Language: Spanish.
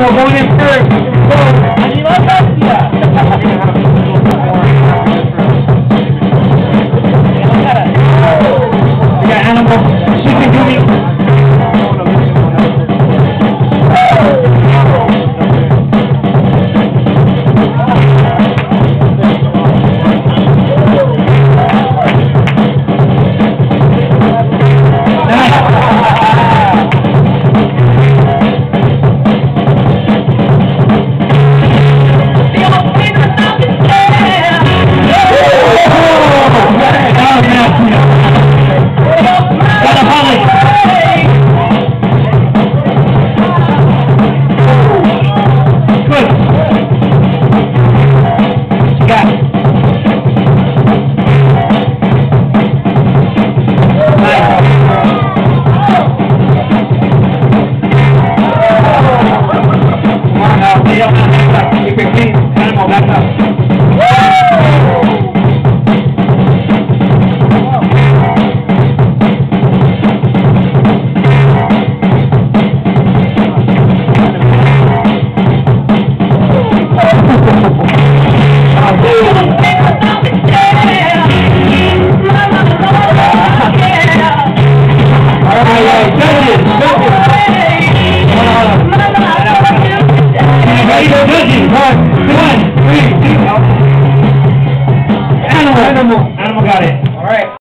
meu bom de ser. Ella una negra y. Animal, Animal got it. All right.